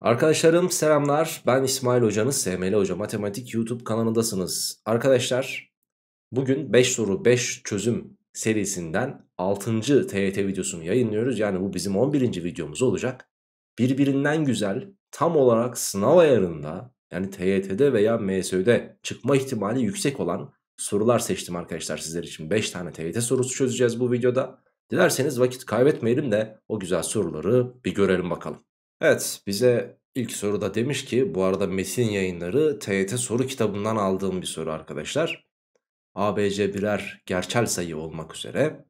Arkadaşlarım selamlar. Ben İsmail Hocanız, SML Hoca Matematik YouTube kanalındasınız. Arkadaşlar bugün 5 soru 5 çözüm serisinden 6. TYT videosunu yayınlıyoruz. Yani bu bizim 11. videomuz olacak. Birbirinden güzel tam olarak sınav ayarında yani TYT'de veya MSÖ'de çıkma ihtimali yüksek olan sorular seçtim arkadaşlar sizler için. 5 tane TYT sorusu çözeceğiz bu videoda. Dilerseniz vakit kaybetmeyelim de o güzel soruları bir görelim bakalım. Evet bize ilk soruda demiş ki bu arada Metin yayınları TYT soru kitabından aldığım bir soru arkadaşlar. ABC birer gerçel sayı olmak üzere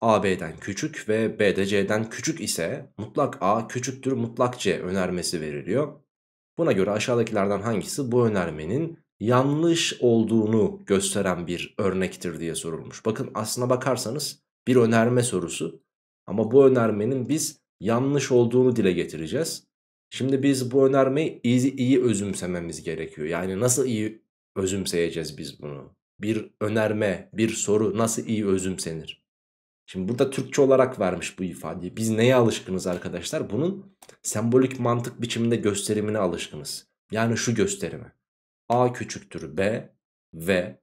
AB'den küçük ve B de C'den küçük ise mutlak A küçüktür mutlak C önermesi veriliyor. Buna göre aşağıdakilerden hangisi bu önermenin yanlış olduğunu gösteren bir örnektir diye sorulmuş. Bakın aslına bakarsanız bir önerme sorusu ama bu önermenin biz yanlış olduğunu dile getireceğiz. Şimdi biz bu önermeyi iyi, iyi özümsememiz gerekiyor. Yani nasıl iyi özümseyeceğiz biz bunu? Bir önerme, bir soru nasıl iyi özümsenir? Şimdi burada Türkçe olarak vermiş bu ifadeyi. Biz neye alışkınız arkadaşlar? Bunun sembolik mantık biçiminde gösterimine alışkınız. Yani şu gösterimi. A küçüktür B ve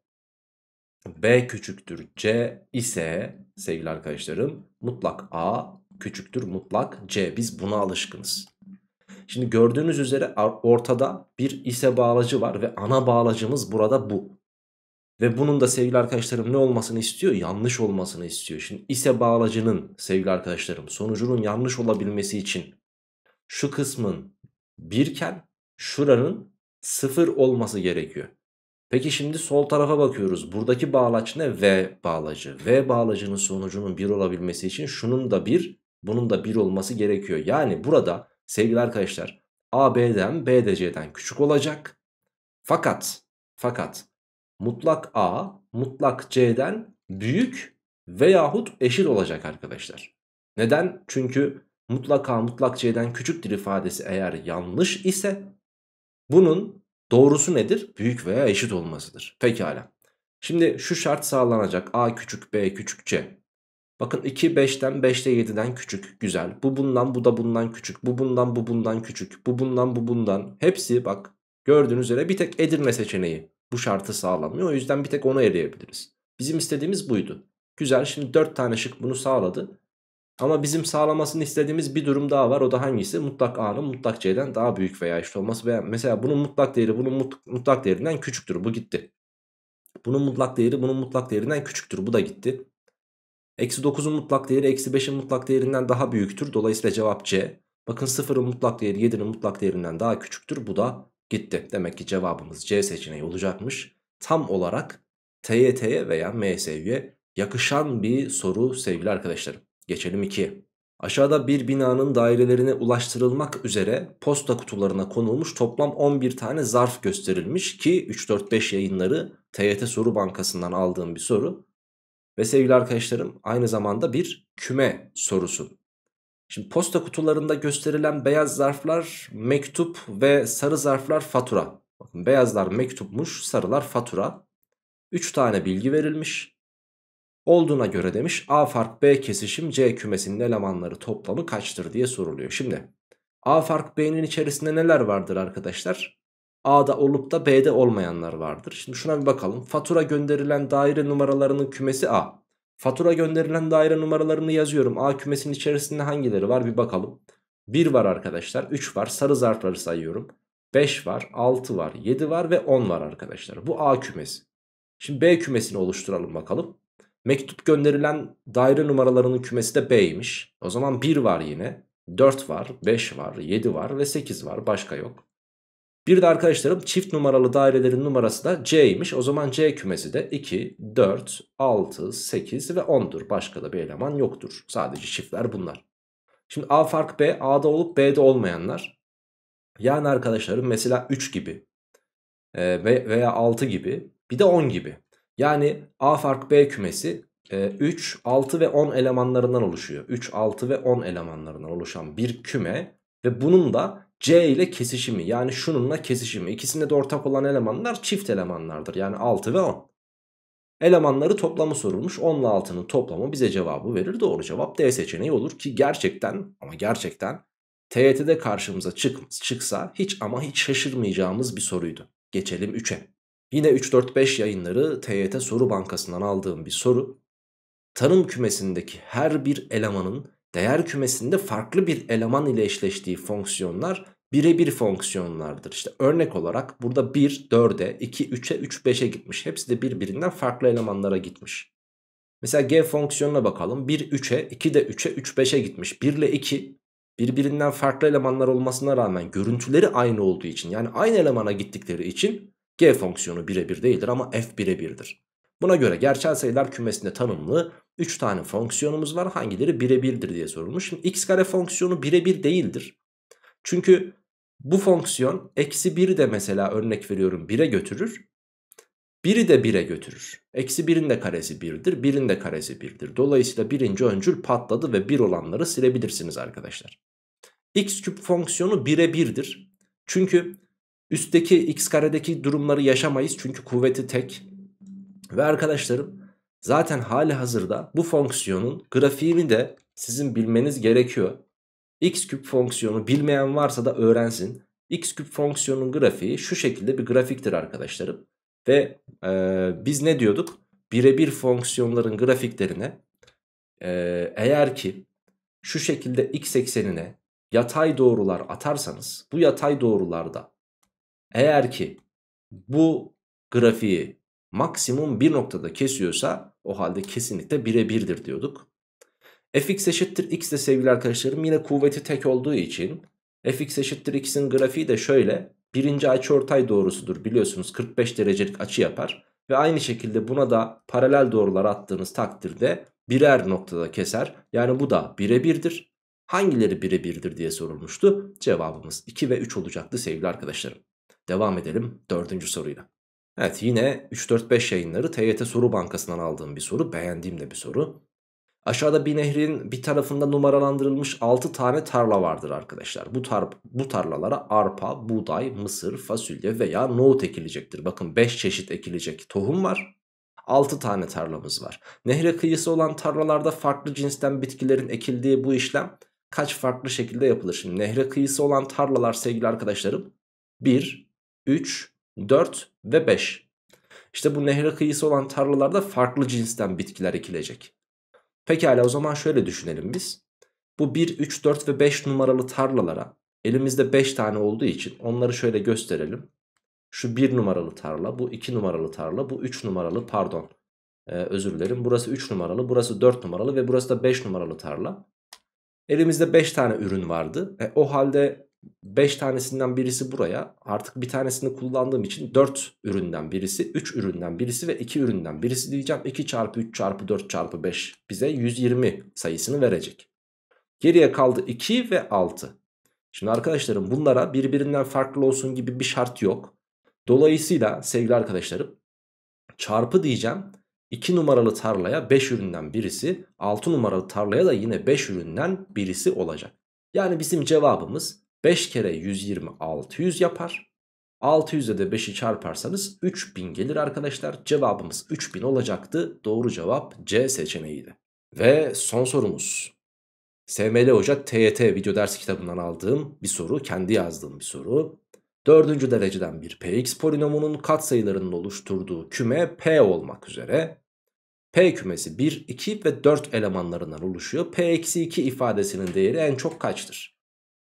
B küçüktür C ise sevgili arkadaşlarım mutlak A küçüktür mutlak C. Biz buna alışkınız. Şimdi gördüğünüz üzere ortada bir ise bağlacı var ve ana bağlacımız burada bu. Ve bunun da sevgili arkadaşlarım ne olmasını istiyor? Yanlış olmasını istiyor. Şimdi ise bağlacının sevgili arkadaşlarım sonucunun yanlış olabilmesi için şu kısmın birken şuranın sıfır olması gerekiyor. Peki şimdi sol tarafa bakıyoruz. Buradaki bağlaç ne? V bağlacı. V bağlacının sonucunun 1 olabilmesi için şunun da 1, bunun da 1 olması gerekiyor. Yani burada sevgili arkadaşlar A B'den C'den küçük olacak. Fakat fakat mutlak A mutlak C'den büyük veyahut eşit olacak arkadaşlar. Neden? Çünkü mutlak A mutlak C'den küçüktür ifadesi eğer yanlış ise bunun doğrusu nedir? Büyük veya eşit olmasıdır. Pekala. Şimdi şu şart sağlanacak. A küçük B küçük C. Bakın 2 5'ten 5 de 7'den küçük. Güzel. Bu bundan bu da bundan küçük. Bu bundan bu bundan küçük. Bu bundan bu bundan. Hepsi bak gördüğünüz üzere bir tek Edirne seçeneği bu şartı sağlamıyor. O yüzden bir tek onu eleyebiliriz. Bizim istediğimiz buydu. Güzel şimdi 4 tane şık bunu sağladı. Ama bizim sağlamasını istediğimiz bir durum daha var. O da hangisi? Mutlak A'nın mutlak C'den daha büyük veya eşit olması. Veya mesela bunun mutlak değeri bunun mutlak değerinden küçüktür. Bu gitti. Bunun mutlak değeri bunun mutlak değerinden küçüktür. Bu da gitti. Eksi 9'un mutlak değeri eksi 5'in mutlak değerinden daha büyüktür. Dolayısıyla cevap C. Bakın 0'ın mutlak değeri 7'nin mutlak değerinden daha küçüktür. Bu da gitti. Demek ki cevabımız C seçeneği olacakmış. Tam olarak TYT'ye veya MSV'ye yakışan bir soru sevgili arkadaşlarım. Geçelim 2'ye. Aşağıda bir binanın dairelerine ulaştırılmak üzere posta kutularına konulmuş toplam 11 tane zarf gösterilmiş ki 3-4-5 yayınları TYT Soru Bankası'ndan aldığım bir soru. Ve sevgili arkadaşlarım aynı zamanda bir küme sorusu. Şimdi posta kutularında gösterilen beyaz zarflar mektup ve sarı zarflar fatura. Bakın beyazlar mektupmuş, sarılar fatura. 3 tane bilgi verilmiş. Olduğuna göre demiş A fark B kesişim C kümesinin elemanları toplamı kaçtır diye soruluyor. Şimdi A fark B'nin içerisinde neler vardır arkadaşlar? A'da olup da B'de olmayanlar vardır. Şimdi şuna bir bakalım. Fatura gönderilen daire numaralarının kümesi A. Fatura gönderilen daire numaralarını yazıyorum. A kümesinin içerisinde hangileri var bir bakalım. 1 var arkadaşlar. 3 var. Sarı zarfları sayıyorum. 5 var. 6 var. 7 var ve 10 var arkadaşlar. Bu A kümesi. Şimdi B kümesini oluşturalım bakalım. Mektup gönderilen daire numaralarının kümesi de B'ymiş. O zaman 1 var yine. 4 var, 5 var, 7 var ve 8 var. Başka yok. Bir de arkadaşlarım çift numaralı dairelerin numarası da C'ymiş. O zaman C kümesi de 2, 4, 6, 8 ve 10'dur. Başka da bir eleman yoktur. Sadece çiftler bunlar. Şimdi A fark B, A'da olup B'de olmayanlar. Yani arkadaşlarım mesela 3 gibi e, veya 6 gibi bir de 10 gibi. Yani A fark B kümesi 3, e, 6 ve 10 elemanlarından oluşuyor. 3, 6 ve 10 elemanlarından oluşan bir küme ve bunun da C ile kesişimi yani şununla kesişimi. İkisinde de ortak olan elemanlar çift elemanlardır. Yani 6 ve 10. Elemanları toplamı sorulmuş. 10 ile 6'nın toplamı bize cevabı verir. Doğru cevap D seçeneği olur ki gerçekten ama gerçekten TYT'de karşımıza çık, çıksa hiç ama hiç şaşırmayacağımız bir soruydu. Geçelim 3'e. Yine 3-4-5 yayınları TYT soru bankasından aldığım bir soru. Tanım kümesindeki her bir elemanın değer kümesinde farklı bir eleman ile eşleştiği fonksiyonlar birebir fonksiyonlardır. İşte örnek olarak burada 1 4'e, 2 3'e, 3 5'e gitmiş. Hepsi de birbirinden farklı elemanlara gitmiş. Mesela g fonksiyonuna bakalım. 1 3'e, 2 de 3'e, 3 5'e gitmiş. 1 ile 2 birbirinden farklı elemanlar olmasına rağmen görüntüleri aynı olduğu için yani aynı elemana gittikleri için g fonksiyonu birebir değildir ama f birebirdir. Buna göre gerçel sayılar kümesinde tanımlı 3 tane fonksiyonumuz var. Hangileri birebirdir diye sorulmuş. Şimdi x kare fonksiyonu birebir değildir. Çünkü bu fonksiyon eksi 1'i de mesela örnek veriyorum 1'e götürür. 1'i de 1'e götürür. Eksi 1'in de karesi 1'dir. 1'in de karesi 1'dir. Dolayısıyla birinci öncül patladı ve 1 olanları silebilirsiniz arkadaşlar. x küp fonksiyonu 1'e 1'dir. Çünkü üstteki x karedeki durumları yaşamayız. Çünkü kuvveti tek. Ve arkadaşlarım zaten hali hazırda bu fonksiyonun grafiğini de sizin bilmeniz gerekiyor. x küp fonksiyonu bilmeyen varsa da öğrensin. x küp fonksiyonun grafiği şu şekilde bir grafiktir arkadaşlarım. Ve e, biz ne diyorduk? Birebir fonksiyonların grafiklerine e, eğer ki şu şekilde x eksenine yatay doğrular atarsanız bu yatay doğrularda eğer ki bu grafiği maksimum bir noktada kesiyorsa o halde kesinlikle birebirdir diyorduk. fx eşittir x de sevgili arkadaşlarım yine kuvveti tek olduğu için fx eşittir x'in grafiği de şöyle birinci açıortay doğrusudur biliyorsunuz 45 derecelik açı yapar. Ve aynı şekilde buna da paralel doğrular attığınız takdirde birer noktada keser. Yani bu da birebirdir. Hangileri birebirdir diye sorulmuştu. Cevabımız 2 ve 3 olacaktı sevgili arkadaşlarım. Devam edelim dördüncü soruyla. Evet yine 3-4-5 yayınları TYT soru bankasından aldığım bir soru. Beğendiğim de bir soru. Aşağıda bir nehrin bir tarafında numaralandırılmış 6 tane tarla vardır arkadaşlar. Bu, tar bu tarlalara arpa, buğday, mısır, fasulye veya nohut ekilecektir. Bakın 5 çeşit ekilecek tohum var. 6 tane tarlamız var. Nehre kıyısı olan tarlalarda farklı cinsten bitkilerin ekildiği bu işlem kaç farklı şekilde yapılır? Şimdi nehre kıyısı olan tarlalar sevgili arkadaşlarım 1, 3, 4 ve 5. İşte bu nehre kıyısı olan tarlalarda farklı cinsten bitkiler ekilecek. Pekala o zaman şöyle düşünelim biz. Bu 1, 3, 4 ve 5 numaralı tarlalara elimizde 5 tane olduğu için onları şöyle gösterelim. Şu 1 numaralı tarla, bu 2 numaralı tarla, bu 3 numaralı pardon. Ee, özür dilerim. Burası 3 numaralı, burası 4 numaralı ve burası da 5 numaralı tarla. Elimizde 5 tane ürün vardı. E, o halde 5 tanesinden birisi buraya. Artık bir tanesini kullandığım için 4 üründen birisi, 3 üründen birisi ve 2 üründen birisi diyeceğim. 2 çarpı 3 çarpı 4 çarpı 5 bize 120 sayısını verecek. Geriye kaldı 2 ve 6. Şimdi arkadaşlarım bunlara birbirinden farklı olsun gibi bir şart yok. Dolayısıyla sevgili arkadaşlarım çarpı diyeceğim. 2 numaralı tarlaya 5 üründen birisi 6 numaralı tarlaya da yine 5 üründen birisi olacak. Yani bizim cevabımız 5 kere 120 600 yapar. 600'e de 5'i çarparsanız 3000 gelir arkadaşlar. Cevabımız 3000 olacaktı. Doğru cevap C seçeneğiydi. Ve son sorumuz. SML Ocak TYT video ders kitabından aldığım bir soru. Kendi yazdığım bir soru. Dördüncü dereceden bir px polinomunun katsayılarının oluşturduğu küme p olmak üzere p kümesi 1, 2 ve 4 elemanlarından oluşuyor. p-2 ifadesinin değeri en çok kaçtır?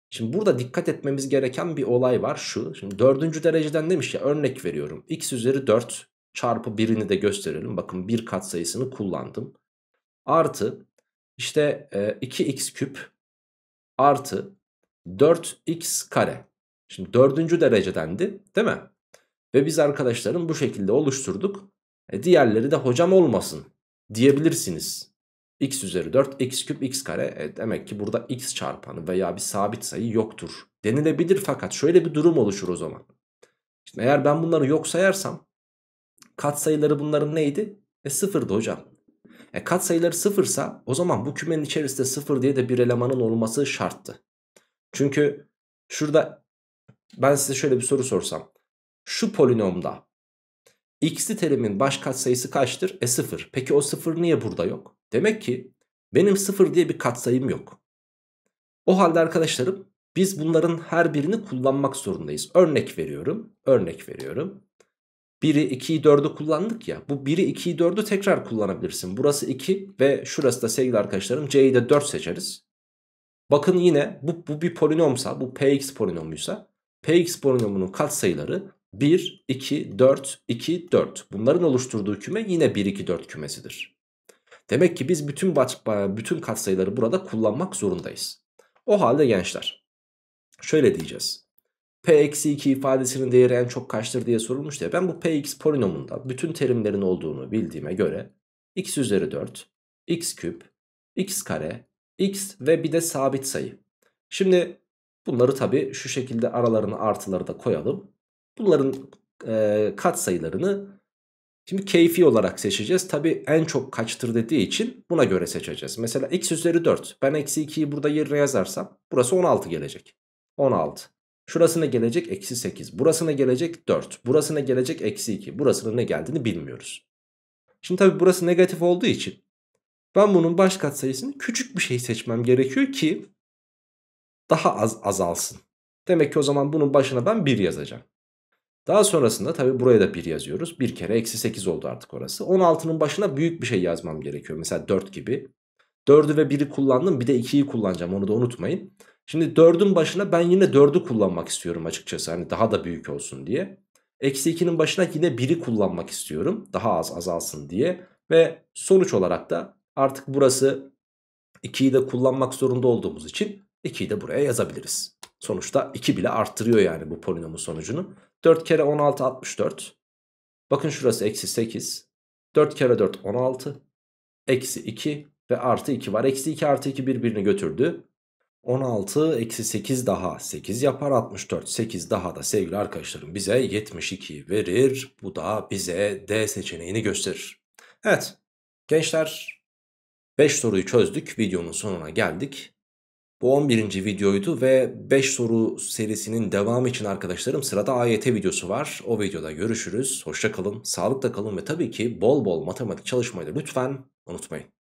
Şimdi burada dikkat etmemiz gereken bir olay var şu. Şimdi dördüncü dereceden demiş ya örnek veriyorum. x üzeri 4 çarpı birini de gösterelim. Bakın bir kat sayısını kullandım. Artı işte e, 2x küp artı 4x kare. Şimdi dördüncü derecedendi değil mi? Ve biz arkadaşlarım bu şekilde oluşturduk. E, diğerleri de hocam olmasın diyebilirsiniz x üzeri 4 x küp x kare e demek ki burada x çarpanı veya bir sabit sayı yoktur denilebilir fakat şöyle bir durum oluşur o zaman. Şimdi eğer ben bunları yok sayarsam katsayıları bunların neydi? E sıfırdı hocam. E katsayıları sıfırsa o zaman bu kümenin içerisinde sıfır diye de bir elemanın olması şarttı. Çünkü şurada ben size şöyle bir soru sorsam. Şu polinomda x'li terimin baş katsayısı kaçtır? E sıfır. Peki o sıfır niye burada yok? Demek ki benim sıfır diye bir katsayım yok. O halde arkadaşlarım biz bunların her birini kullanmak zorundayız. Örnek veriyorum. Örnek veriyorum. 1'i 2'yi 4'ü kullandık ya. Bu 1'i 2'yi 4'ü tekrar kullanabilirsin. Burası 2 ve şurası da sevgili arkadaşlarım C'yi de 4 seçeriz. Bakın yine bu, bu bir polinomsa bu Px polinomuysa Px polinomunun katsayıları 1, 2, 4, 2, 4. Bunların oluşturduğu küme yine 1, 2, 4 kümesidir. Demek ki biz bütün, bütün katsayıları burada kullanmak zorundayız. O halde gençler şöyle diyeceğiz. P-2 ifadesinin değeri en çok kaçtır diye sorulmuştu ya. Ben bu Px polinomunda bütün terimlerin olduğunu bildiğime göre x üzeri 4, x küp, x kare, x ve bir de sabit sayı. Şimdi bunları tabi şu şekilde aralarını artıları da koyalım. Bunların e, kat sayılarını şimdi keyfi olarak seçeceğiz. Tabi en çok kaçtır dediği için buna göre seçeceğiz. Mesela x üzeri 4 ben eksi 2'yi burada yerine yazarsam burası 16 gelecek. 16. Şurasına gelecek eksi 8. Burasına gelecek 4. Burasına gelecek eksi 2. Burasına ne geldiğini bilmiyoruz. Şimdi tabi burası negatif olduğu için ben bunun baş katsayısını küçük bir şey seçmem gerekiyor ki daha az azalsın. Demek ki o zaman bunun başına ben 1 yazacağım. Daha sonrasında tabi buraya da 1 yazıyoruz. 1 kere eksi 8 oldu artık orası. 16'nın başına büyük bir şey yazmam gerekiyor. Mesela 4 gibi. 4'ü ve 1'i kullandım bir de 2'yi kullanacağım onu da unutmayın. Şimdi 4'ün başına ben yine 4'ü kullanmak istiyorum açıkçası. Hani daha da büyük olsun diye. Eksi 2'nin başına yine 1'i kullanmak istiyorum. Daha az azalsın diye. Ve sonuç olarak da artık burası 2'yi de kullanmak zorunda olduğumuz için 2'yi de buraya yazabiliriz. Sonuçta 2 bile arttırıyor yani bu polinomun sonucunu. 4 kere 16 64. Bakın şurası eksi 8. 4 kere 4 16. Eksi 2 ve artı 2 var. Eksi 2 artı 2 birbirini götürdü. 16 eksi 8 daha 8 yapar 64 8 daha da sevgili arkadaşlarım bize 72 verir bu da bize D seçeneğini gösterir. Evet gençler 5 soruyu çözdük videonun sonuna geldik. Bu 11. videoydu ve 5 soru serisinin devamı için arkadaşlarım sırada AYT videosu var. O videoda görüşürüz. Hoşça kalın, sağlıkla kalın ve tabii ki bol bol matematik çalışmayı da lütfen unutmayın.